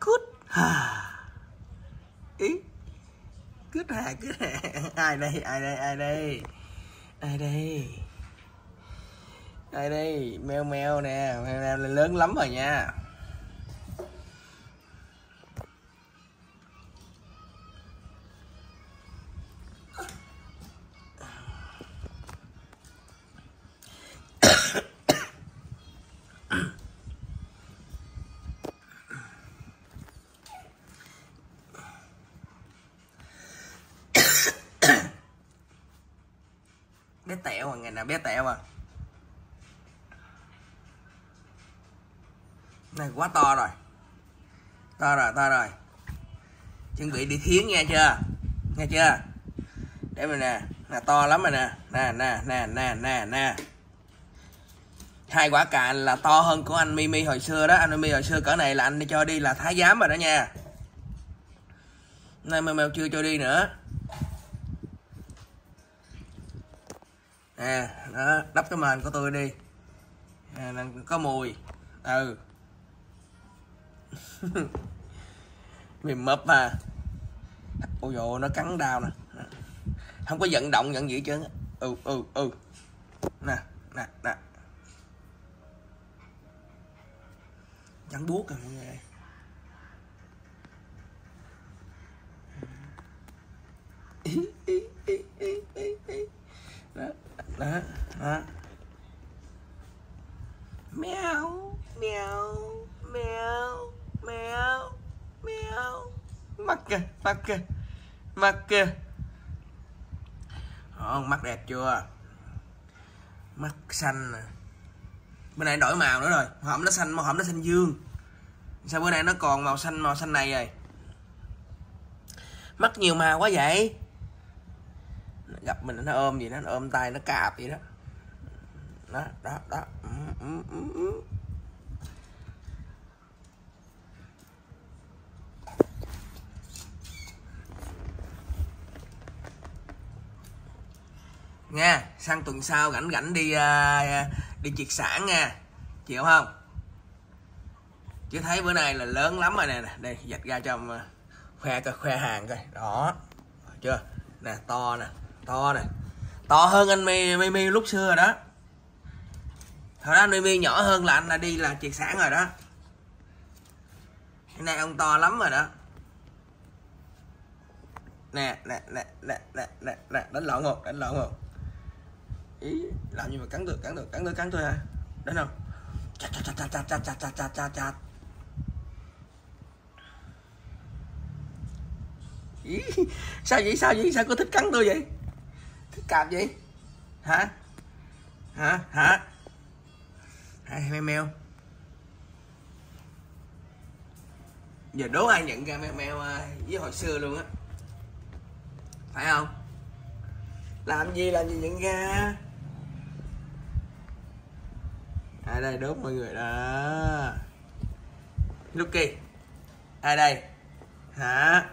cút hà. Ý. Cút hà cút hà. Ai đây ai đây ai đây? Ai đây? Ai đây? Mèo mèo nè, mèo mèo lớn lắm rồi nha. Bé tẹo mà ngày nào bé tẹo à? Này, quá to rồi. To rồi to rồi. Chuẩn bị đi thiến nghe chưa? Nghe chưa? Để mình nè nè, to lắm rồi nè. Nè nè nè nè nè nè. Hai quả cà là to hơn của anh Mimi hồi xưa đó. Anh Mimi hồi xưa cỡ này là anh đi cho đi là thái giám rồi đó nha. Nay mèo mèo chưa cho đi nữa. Nè đó đắp cái mền của tôi đi. À, có mùi. Ừ. Mềm mập mà. Ôi dồi nó cắn đau nè. Không có vận động nhận gì chứ, ừ ừ ừ. Nè nè nè. Chẳng buốt rồi mọi người đó đó đó. Mèo. Mèo mèo mèo mèo. Mắt kìa mắt kìa mắt kìa. Ồ, mắt đẹp chưa? Mắt xanh nè. Bữa nay đổi màu nữa rồi. Hổm nó xanh màu hổm nó xanh dương. Sao bữa nay nó còn màu xanh màu xanh này rồi mắt nhiều màu quá vậy gặp mình nó ôm gì đó nó ôm tay nó cạp gì đó. Đó đó đó. Ừ, ừ, ừ, ừ. nha sang tuần sau rảnh rảnh đi uh, đi triệt sản nha. Chịu không? Chứ thấy bữa nay là lớn lắm rồi nè đây dạch ra cho à, khoe coi khoe hàng coi. Đó chưa? Nè to nè to này. To hơn anh mi mi mi lúc xưa rồi đó. Hồi đó anh mi nhỏ hơn là anh đã đi là triệt sản rồi đó. Cái này ông to lắm rồi đó. Nè nè nè nè nè nè nè, đánh lộn không? Đánh lộn không? Ý, làm gì mà cắn được cắn được cắn được, cắn thôi à. Đánh không? Chặt chặt chặt chặt chặt chặt chặt chặt chặt chặt ý, sao vậy? Sao vậy? Sao cô thích cắn tôi vậy? Thích cạp gì? Hả? Hả? Hả? Hai mèo mèo giờ đố ai nhận ra mèo mèo à, với hồi xưa luôn á? Phải không? Làm gì làm gì nhận ra? Ai đây? Đốt mọi người đó. Lucky. Ai đây? Hả?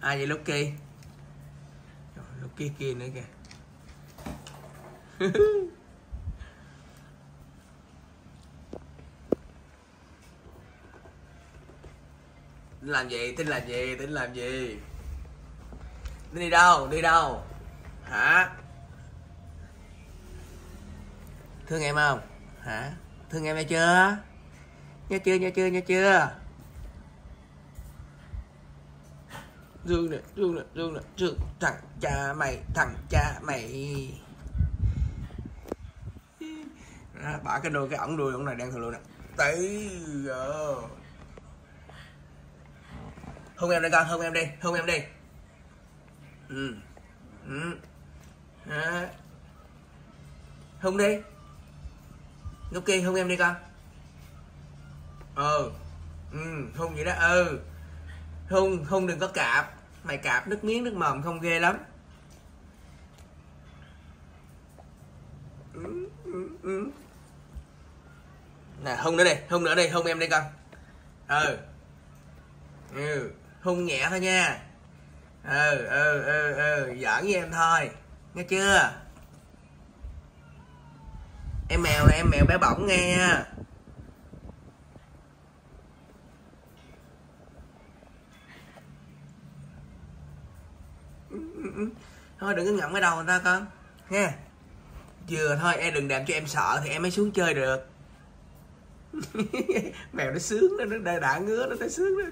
Ai vậy loki loki kia nữa kìa. Tính làm gì? Tính làm gì? Tính làm gì? Tính đi đâu? Đi đâu? Hả? Thương em không? Hả? Thương em nghe chưa? Nghe chưa? Nghe chưa? Nghe chưa? Dương nè dương nè dương nè. Dương thằng cha mày thằng cha mày. À, bả cái đôi cái ổng đuôi ổng này đang thường luôn nè. Tí giờ. Hôn em đi con hôn em đi hôn em đi. Ừ. Ừ. À. hôn đi. Lúc kia hôn em đi con. Ừ. Ừ hôn vậy đó ừ. Hung Hung đừng có cạp. Mày cạp nước miếng, nước mồm không ghê lắm. Nè hôn nữa đi. Hôn nữa đi. Hôn em đi con ừ. Ừ. Hôn nhẹ thôi nha. Ừ ừ ừ ừ. Giỡn với em thôi. Nghe chưa? Em mèo này em mèo bé bỏng nghe. nha thôi đừng có ngậm cái đầu người ta con nha vừa thôi em đừng làm cho em sợ thì em mới xuống chơi được. Mèo nó sướng nó nó đã ngứa nó thấy sướng đó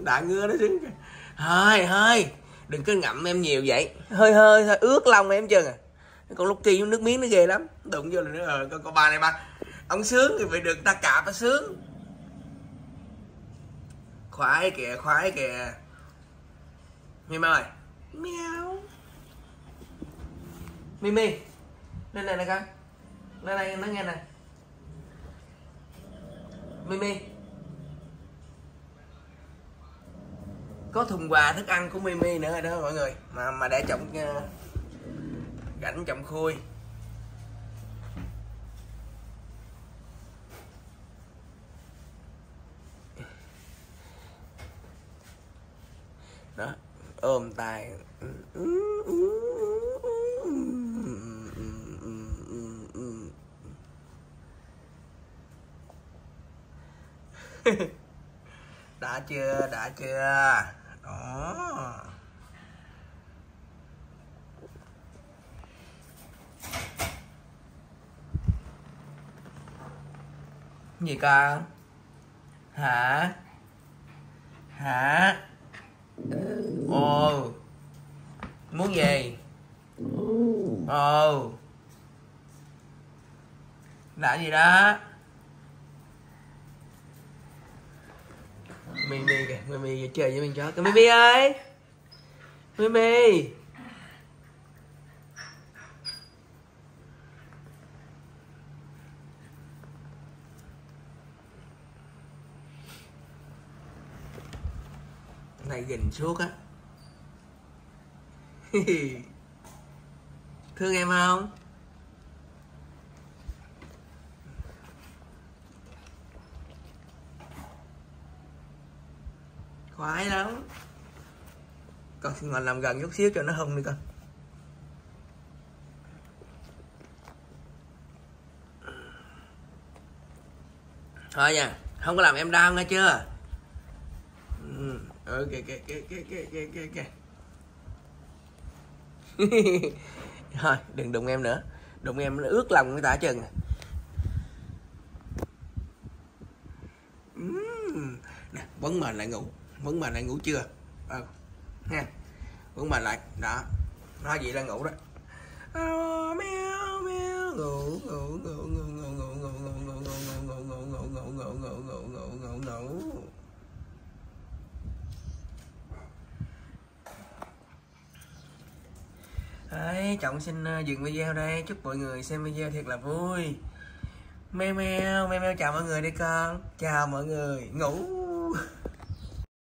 đã ngứa nó sướng. Hơi hơi. Đừng có ngậm em nhiều vậy. Hơi hơi hơi. Ướt lông em chưa à. Con lúc kia nước miếng nó ghê lắm. Đụng vô là nó ờ con, con ba này ba. Ông sướng thì phải được ta cạp nó sướng. Khoái kìa khoái kìa mimi ơi mèo mimi lên này nè con lên đây nó nghe nè mimi có thùng quà thức ăn của mimi nữa rồi đó mọi người. Mà mà để trọng uh, rảnh trọng khui ôm tay. Đã chưa? Đã chưa? Đó. Gì con? Hả? Hả? Ồ muốn gì ồ đã gì đó Mimi kìa, Mimi chơi với mình chó. Cái Mimi ơi. Mimi. này gìn suốt á thương em không? Khoái lắm. Con xin ngồi làm gần chút xíu cho nó hông đi con. Thôi nha, không có làm em đau nghe chưa? Ừ, ừ ok ok ok ok ok ok thôi đừng đụng em nữa. Đụng em nó ướt lòng người ta chừng. Nè vấn mền lại ngủ. Vấn mền lại ngủ chưa? Ừ ha vấn mền lại. Đó nói vậy là ngủ đó. À, meo meo ngủ ngủ ngủ ngủ ngủ. Đấy, Trọng xin ờ, dừng video đây Chúc mọi người xem video thiệt là vui. Meo meo, meo meo chào mọi người đi con. Chào mọi người, ngủ.